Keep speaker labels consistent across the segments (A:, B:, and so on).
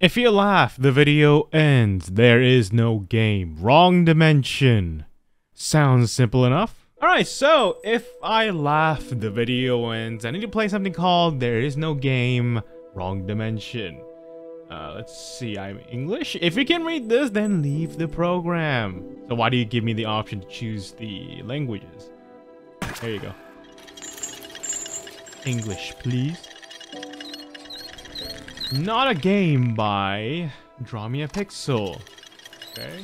A: If you laugh, the video ends. There is no game. Wrong dimension. Sounds simple enough. Alright, so if I laugh, the video ends. I need to play something called There Is No Game. Wrong dimension. Uh, let's see, I'm English. If you can read this, then leave the program. So why do you give me the option to choose the languages? There you go. English, please. Not a game by Draw Me a Pixel. Okay.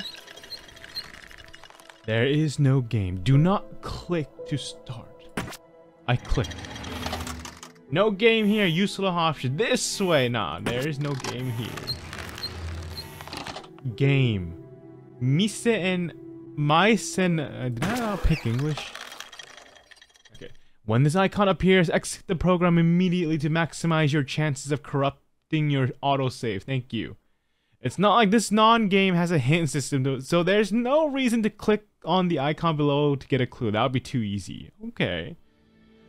A: There is no game. Do not click to start. I click. No game here. Useful option. This way. Nah, there is no game here. Game. Mise and mice and... Uh, did I pick English? Okay. When this icon appears, exit the program immediately to maximize your chances of corrupt your autosave. Thank you. It's not like this non-game has a hint system, so there's no reason to click on the icon below to get a clue. That would be too easy. Okay.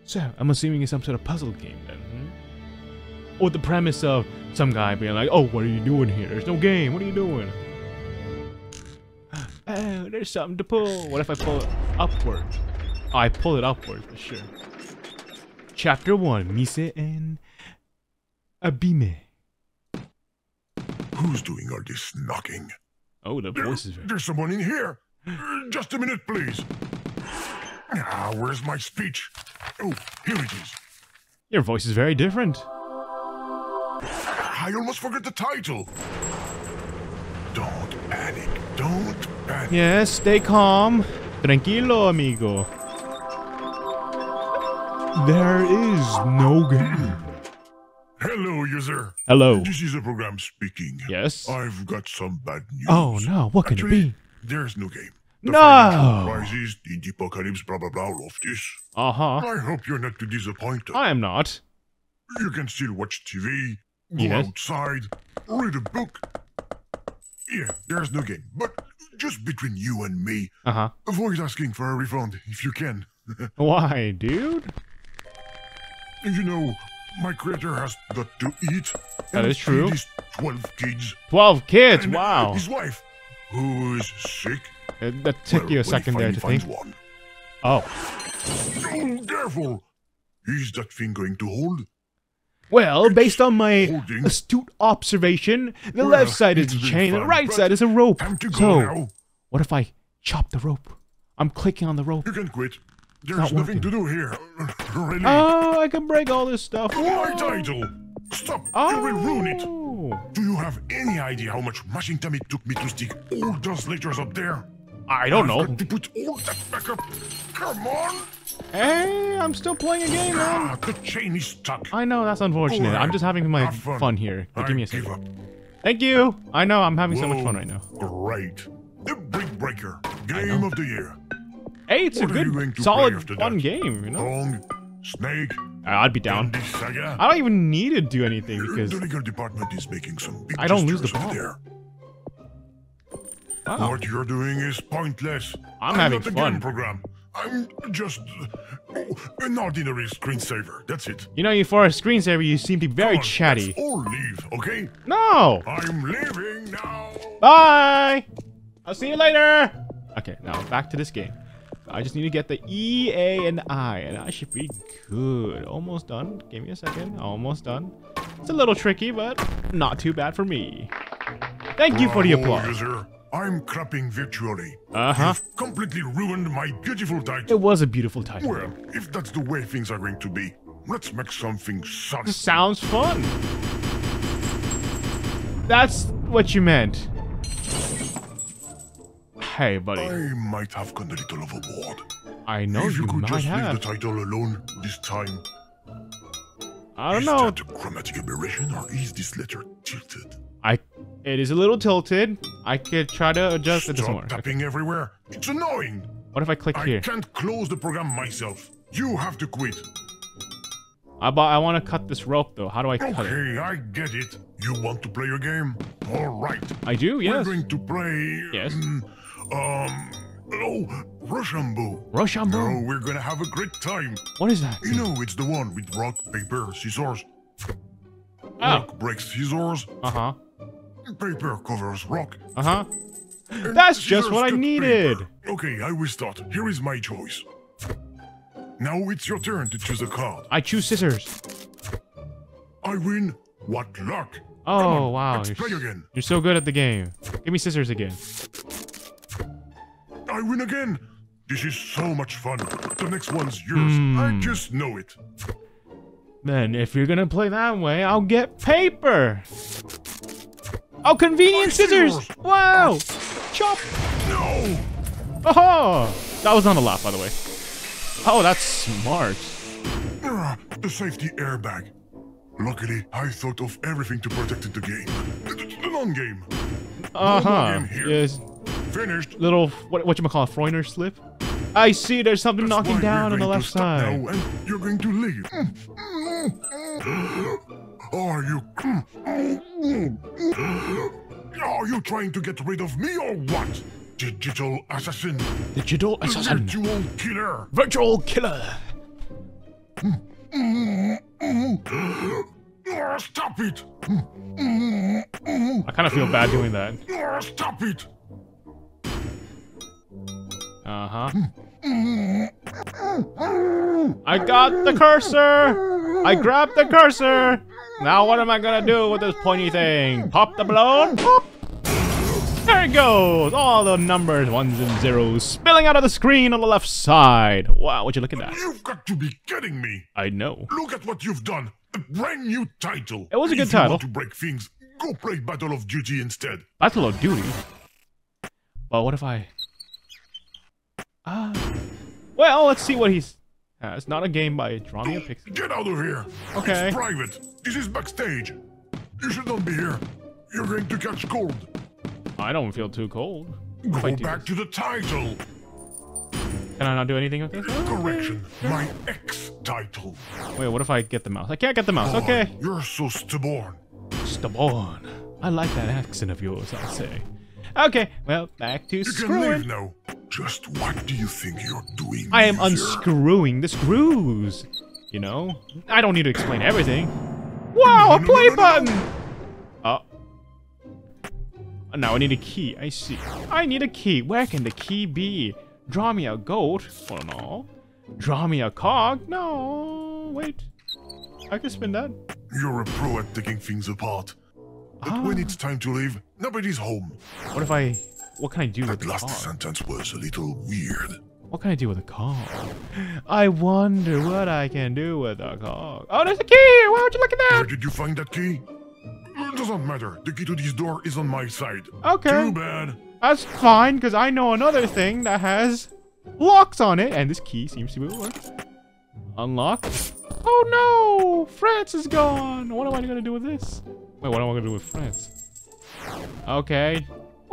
A: So, I'm assuming it's some sort of puzzle game then. Hmm? Or the premise of some guy being like, oh, what are you doing here? There's no game. What are you doing? Oh, there's something to pull. What if I pull it upward? Oh, I pull it upward for sure. Chapter 1, Mise en Abyme.
B: Who's doing all this knocking?
A: Oh, the voice is.
B: There's someone in here. Just a minute, please. Ah, where's my speech? Oh, here it is.
A: Your voice is very different.
B: I almost forgot the title. Don't panic. Don't panic.
A: Yes, stay calm. Tranquilo, amigo. There is no game.
B: Hello, user.
A: Hello.
B: This is the program speaking.
A: Yes.
B: I've got some bad news.
A: Oh no, what can
B: Actually,
A: it be?
B: There's no game.
A: No.
B: The financial Crisis, the apocalypse, blah blah blah, all of this.
A: Uh huh.
B: I hope you're not too disappointed.
A: I am not.
B: You can still watch TV, go
A: Yes.
B: outside, read a book. Yeah, there's no game. But just between you and me,
A: Uh huh.
B: avoid asking for a refund if you can.
A: Why, dude?
B: you know, my creator has got to eat.
A: That
B: and
A: is true.
B: feed 12 kids.
A: Twelve kids.
B: and
A: Wow.
B: His wife, who is sick.
A: Uh, that took
B: Well,
A: you a second there to think.
B: One.
A: Oh.
B: Oh, careful! Is that thing going to hold?
A: Well, based on my
B: Holding.
A: astute observation, the
B: Well,
A: left side is a chain and the right side is a rope.
B: Time to go
A: So,
B: now.
A: what if I chop the rope? I'm clicking on the rope.
B: You can quit. There's
A: not
B: nothing
A: working.
B: to do here. really.
A: Oh, I can break all this stuff.
B: my title! Stop!
A: Oh.
B: You will ruin it! Do you have any idea how much mashing time it took me to stick all those letters up there?
A: I don't
B: I've
A: know.
B: got to put all that back up. Come on!
A: Hey, I'm still playing a game, man.
B: Ah, the chain is stuck.
A: I know that's unfortunate.
B: Alright,
A: I'm just having my
B: have fun.
A: fun here. But give me a second.
B: up.
A: Thank you. I know I'm having so much fun right now.
B: Great. The Brick Breaker. Game of the year.
A: Hey, it's
B: What
A: a
B: are you going
A: good, solid, fun
B: that?
A: game. You know,
B: Pong, Snake, uh,
A: I'd be down. I don't even need to do anything because
B: the legal department is making some big
A: I don't lose the ball.
B: there.
A: wow,
B: What you're doing is pointless.
A: I'm having
B: not a
A: fun.
B: game program. I'm just oh, an ordinary screensaver. That's it.
A: you know, you for a screensaver, you seem to be very
B: on,
A: chatty.
B: Let's all leave, okay?
A: No.
B: I'm leaving now.
A: Bye. I'll see you later. Okay, now back to this game. I just need to get the E, A, and I, and I should be good. Almost done. Give me a second. Almost done. It's a little tricky, but not too bad for me. Thank you for the applause.
B: user. I'm crapping virtually.
A: Uh-huh.
B: You've completely ruined my beautiful title.
A: It was a beautiful title.
B: Well, if that's the way things are going to be, let's make something solid.
A: Sounds fun. That's what you meant. Hey, buddy.
B: I might have gone a little overboard.
A: I know
B: if you,
A: you
B: could
A: might
B: just
A: have.
B: leave the title alone this time.
A: I don't
B: is
A: know.
B: that a grammatic aberration or is this letter tilted?
A: I. It is a little tilted. I could try to adjust it
B: Stop
A: some more. Okay.
B: tapping everywhere. It's annoying.
A: What if I click
B: I
A: here?
B: can't close the program myself. You have to quit.
A: I, I want to cut this rope though. How do I cut it?
B: Okay, I get it. You want to play a game? All right.
A: I do. yes.
B: We're going to play.
A: Yes.
B: mm, um. Oh, Rochambeau.
A: Rochambeau.
B: Oh, we're gonna have a great time.
A: What is that?
B: You know, it's the one with rock, paper, scissors.
A: Oh.
B: Rock breaks scissors.
A: Uh huh.
B: Paper covers rock.
A: Uh-huh. That's just what I needed.
B: paper. Okay, I will start. Here is my choice. Now it's your turn to choose a card.
A: I choose scissors.
B: I win. What luck!
A: Oh,
B: on,
A: wow.
B: Let's
A: You're,
B: play again.
A: you're so good at the game. Give me scissors again.
B: I win again. This is so much fun. The next one's yours.
A: Hmm.
B: I just know it.
A: Then, if you're gonna play that way, I'll get paper. Oh, convenient scissors! Wow! Chop!
B: No!
A: Oh! That was not a laugh, by the way. Oh, that's smart.
B: Ah, the safety airbag. Luckily, I thought of everything to protect the game. The, non-game.
A: Uh-huh.
B: in here.
A: Yes.
B: Finished.
A: Little, what, what you call a Freudian slip? I see there's something
B: That's
A: knocking down on the left side.
B: You're going to leave. Are you? Are you trying to get rid of me or what? Digital assassin.
A: Digital assassin.
B: Virtual killer.
A: Virtual killer.
B: Stop it.
A: I kind of feel bad doing that.
B: Stop it.
A: Uh-huh. I got the cursor! I grabbed the cursor! Now what am I gonna do with this pointy thing? Pop the balloon? Pop! There it goes! All the numbers, ones and zeros, spilling out of the screen on the left side. Wow, would you look at that?
B: You've got to be kidding me.
A: I know.
B: Look at what you've done. A brand new title.
A: It was a good
B: if you want to break things, go play Battle of Duty instead.
A: Battle of Duty? But what if I... Ah... Well, let's see what he's... Uh, it's not a game by Draw Me a Pixel.
B: Get out of here.
A: Okay.
B: It's private. This is backstage. You should not be here. You're going to catch cold.
A: I don't feel too cold.
B: Go back to the title.
A: Can I not do anything with this?
B: Correction. My ex title.
A: Wait, what if I get the mouse? I can't get the mouse. Okay.
B: You're so stubborn.
A: Stubborn. I like that accent of yours, I'll say. Okay, well, back to
B: You can leave
A: screwing.
B: now. Just what do you think you're doing?
A: I am
B: user?
A: unscrewing the screws. You know? I don't need to explain everything. Wow, a play button! Oh. Now I need a key. I see. I need a key. Where can the key be? Draw me a goat. Oh no. Draw me a cog. No. Wait. I can spin that.
B: You're a pro at taking things apart. But when
A: Ah.
B: it's time to leave, nobody's home.
A: What if I... What can I do with
B: That
A: the
B: last sentence was a little weird.
A: What can I do with a cog? I wonder what I can do with a cog. Oh, there's a key! Why would you look at that?
B: Where did you find that key? It doesn't matter. The key to this door is on my side.
A: Okay.
B: Too bad.
A: That's fine, because I know another thing that has locks on it, and this key seems to be work. Unlock. Oh no! France is gone! What am I gonna do with this? Wait, what am I gonna do with France? Okay.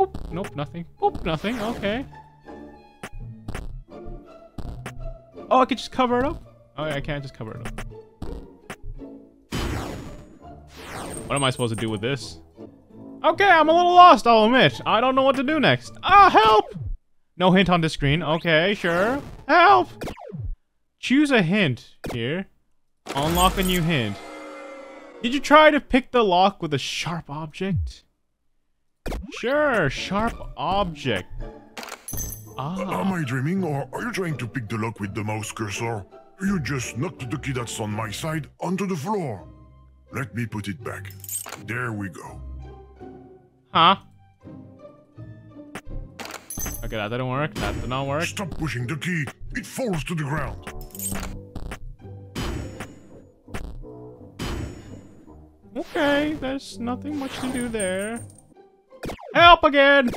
A: Boop. Nope, nothing. Boop, nothing. Okay. Oh, I could just cover it up? Oh, I can't just cover it up. What am I supposed to do with this? Okay, I'm a little lost, I'll admit. I don't know what to do next. Ah, help! No hint on the screen. Okay, sure. Help! Choose a hint here. Unlock a new hint. Did you try to pick the lock with a sharp object? Sure, sharp object. Ah,
B: Am I dreaming, or are you trying to pick the lock with the mouse cursor? You just knocked the key that's on my side onto the floor. Let me put it back. There we go.
A: huh? Okay, that didn't work. That did not work.
B: Stop pushing the key. It falls to the ground.
A: Okay, there's nothing much to do there. Help again!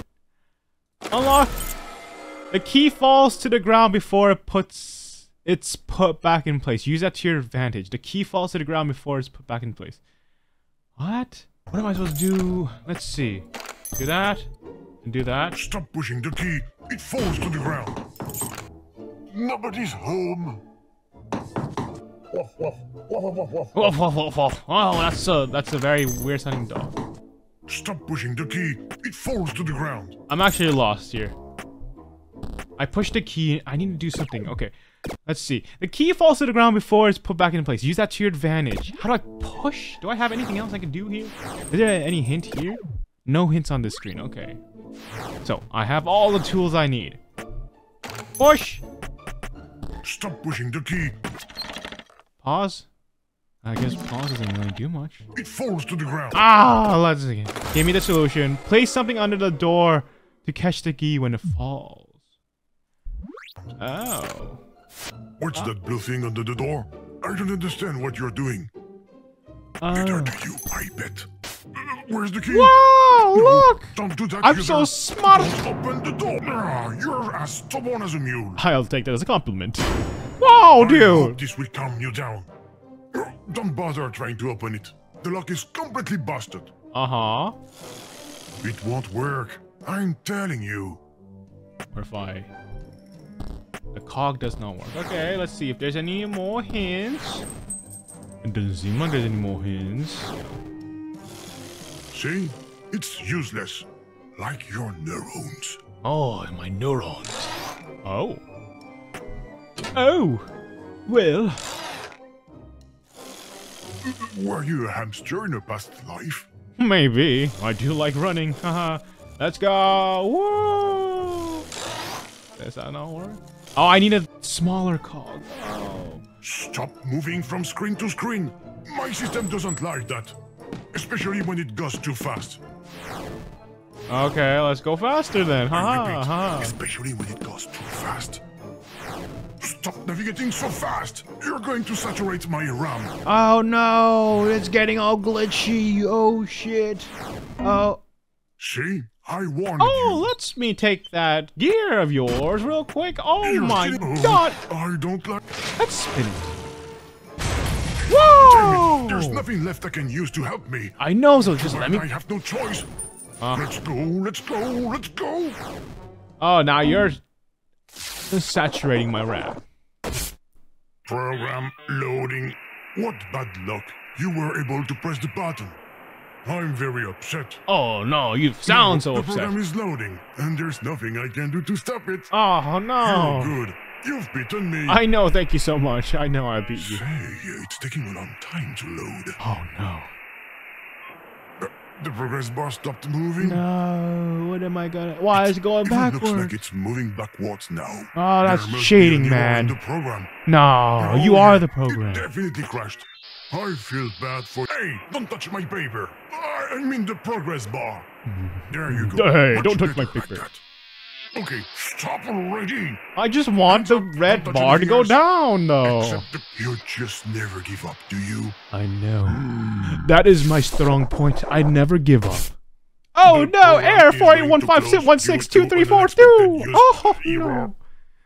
A: Unlock! The key falls to the ground before it puts... It's put back in place. Use that to your advantage. The key falls to the ground before it's put back in place. What? What am I supposed to do? Let's see. Do that. And do that.
B: Stop pushing the key. It falls to the ground. Nobody's home.
A: Woof, woof, woof, woof. Oh, that's a, that's a very weird sounding dog.
B: Stop pushing the key. It falls to the ground.
A: I'm actually lost here. I pushed the key. I need to do something. Okay. Let's see. The key falls to the ground before it's put back in place. Use that to your advantage. How do I push? Do I have anything else I can do here? Is there any hint here? No hints on this screen. Okay. So, I have all the tools I need. Push!
B: Stop pushing the key.
A: Pause. I guess pause doesn't really do much.
B: It falls to the ground.
A: Ah, let's see. Give me the solution. Place something under the door to catch the key when it falls. Oh.
B: What's that blue thing under the door? I don't understand what you're doing.
A: Oh.
B: Neither do you, I bet. Uh, Where's the key?
A: Wow,
B: No,
A: look!
B: Don't do that.
A: I'm so smart!
B: Don't open the door. Ah, you're as stubborn as a mule.
A: I'll take that as a compliment. Wow, dude!
B: this will calm you down. Don't bother trying to open it. The lock is completely busted.
A: Uh-huh.
B: It won't work. I'm telling you.
A: Or if I... The cog does not work. Okay, let's see if there's any more hints. It doesn't seem like there's any more hints.
B: See? It's useless. Like your neurons.
A: Oh, my neurons. Oh. Oh. Well.
B: Were you a hamster in a past life?
A: Maybe. I do like running. Haha. Let's go. Woo! Does that not work? Oh, I need a smaller cog. Oh.
B: Stop moving from screen to screen. My system doesn't like that. Especially when it goes too fast.
A: Okay, let's go faster then.
B: Repeat,
A: haha.
B: especially when it goes too fast. Stop navigating so fast. You're going to saturate my RAM.
A: Oh no, it's getting all glitchy. Oh shit. Oh.
B: See? I warned
A: Oh,
B: you.
A: let's me take that gear of yours real quick. Oh my
B: kidding.
A: god.
B: I don't like.
A: Let's spin it. Whoa!
B: it. There's nothing left I can use to help me.
A: I know, so just let me.
B: I have no choice.
A: Uh.
B: Let's go, let's go, let's go.
A: Oh, now you're saturating my RAM.
B: Program loading. What bad luck. You were able to press the button. I'm very upset.
A: Oh no, you sound so
B: the
A: upset.
B: program is loading, and there's nothing I can do to stop it.
A: Oh no.
B: You're good. You've beaten me.
A: I know, thank you so much. I know I beat you.
B: Say, it's taking a long time to load.
A: Oh no.
B: The progress bar stopped moving.
A: No, what am I gonna? Why is it going backwards?
B: It looks like it's moving backwards now.
A: Oh, that's
B: There must be a
A: cheating,
B: new error in
A: man.
B: The program.
A: No,
B: Oh,
A: you are the
B: It
A: program.
B: definitely crashed. I feel bad for. Hey, don't touch my paper. I mean the progress bar. There you go.
A: Hey,
B: Much
A: don't touch my
B: like
A: paper.
B: that. Okay, stop already.
A: I just want the red bar to go down, though.
B: Except you just never give up, do you?
A: I know. Hmm. That is my strong point. I never give up. Oh
B: The
A: no!
B: program
A: Error
B: is
A: four eight
B: going
A: one
B: to
A: five
B: close
A: six one
B: due
A: six
B: to
A: two three
B: an
A: four
B: unexpected
A: two.
B: use
A: Oh no!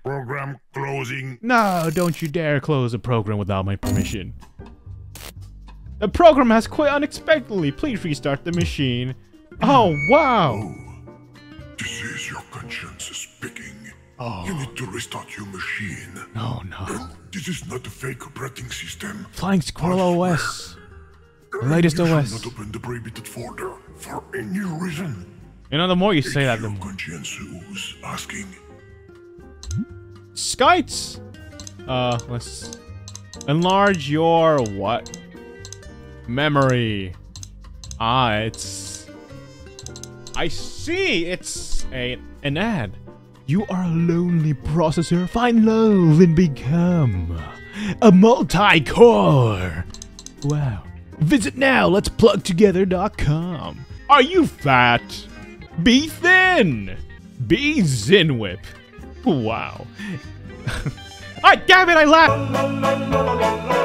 B: Program closing.
A: No! Don't you dare close the program without my permission. The program has quit unexpectedly. Please restart the machine. Oh wow!
B: Oh, this is your conscience speaking.
A: Oh.
B: You need to restart your machine.
A: No no!
B: This is not a fake operating system.
A: Flying Squirrel OS. The latest
B: you
A: OS.
B: should not open the prohibited folder for any reason.
A: You know, the more you say that, the more.
B: conscience who's asking.
A: Skites! Uh, let's enlarge your what? Memory. Ah, it's. I see. It's a an ad. You are a lonely processor. Find love and become a multi-core. Wow. Visit now. Let's plugtogether.com. Are you fat? Be thin. Be Zinwip. Wow. I damn it, I laughed!